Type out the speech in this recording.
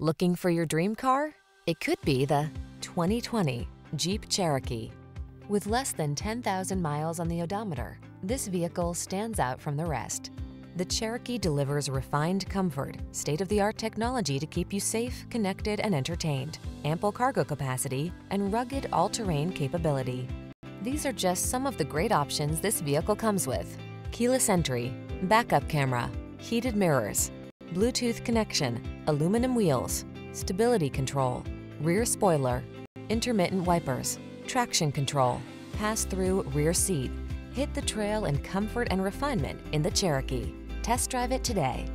Looking for your dream car? It could be the 2020 Jeep Cherokee. With less than 10,000 miles on the odometer, this vehicle stands out from the rest. The Cherokee delivers refined comfort, state-of-the-art technology to keep you safe, connected, and entertained, ample cargo capacity, and rugged all-terrain capability. These are just some of the great options this vehicle comes with. Keyless entry, backup camera, heated mirrors, Bluetooth connection, aluminum wheels, stability control, rear spoiler, intermittent wipers, traction control, pass-through rear seat. Hit the trail in comfort and refinement in the Cherokee. Test drive it today.